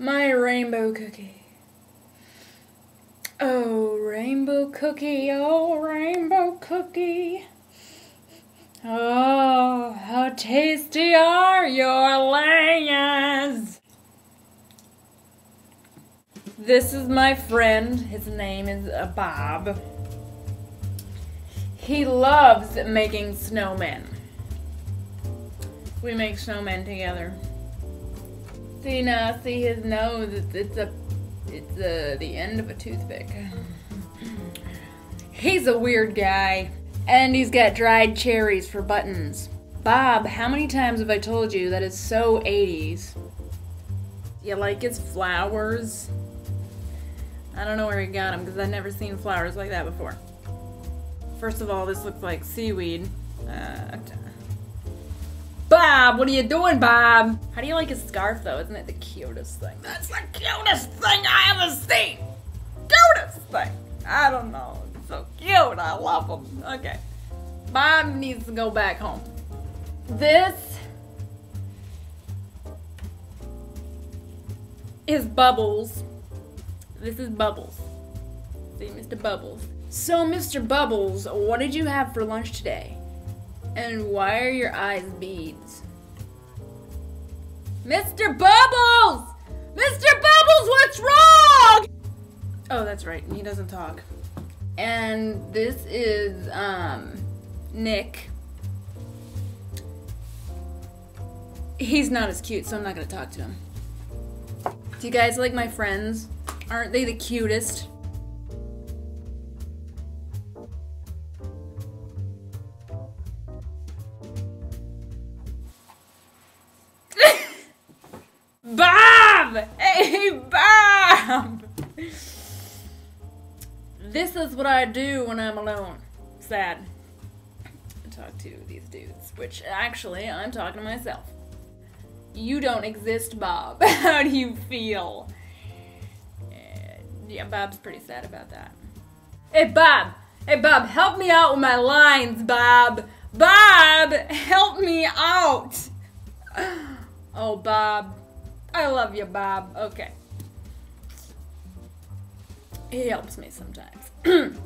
My rainbow cookie. Oh, rainbow cookie, oh, rainbow cookie. Oh, how tasty are your layers! This is my friend. His name is uh, Bob. He loves making snowmen. We make snowmen together. See now, see his nose. It's, it's a, it's a, the end of a toothpick. He's a weird guy, and he's got dried cherries for buttons. Bob, how many times have I told you that is so 80s? You like his flowers? I don't know where he got them because I've never seen flowers like that before. First of all, this looks like seaweed. Uh, Bob, what are you doing, Bob? How do you like his scarf, though? Isn't it the cutest thing? That's the cutest thing I ever seen! Cutest thing! I don't know. It's so cute. I love him. Okay. Bob needs to go back home. This is Bubbles. This is Bubbles. See, Mr. Bubbles. So, Mr. Bubbles, what did you have for lunch today? And why are your eyes beads? Mr. Bubbles! Mr. Bubbles, what's wrong? Oh, that's right. He doesn't talk. And this is um Nick. He's not as cute, so I'm not gonna talk to him. Do you guys like my friends? Aren't they the cutest? Bob! Hey, Bob! This is what I do when I'm alone. Sad. I talk to these dudes, which actually I'm talking to myself. You don't exist, Bob. How do you feel? Yeah, Bob's pretty sad about that. Hey, Bob! Hey, Bob, help me out with my lines, Bob! Bob! Help me out! Oh, Bob. I love you, Bob. Okay. He helps me sometimes.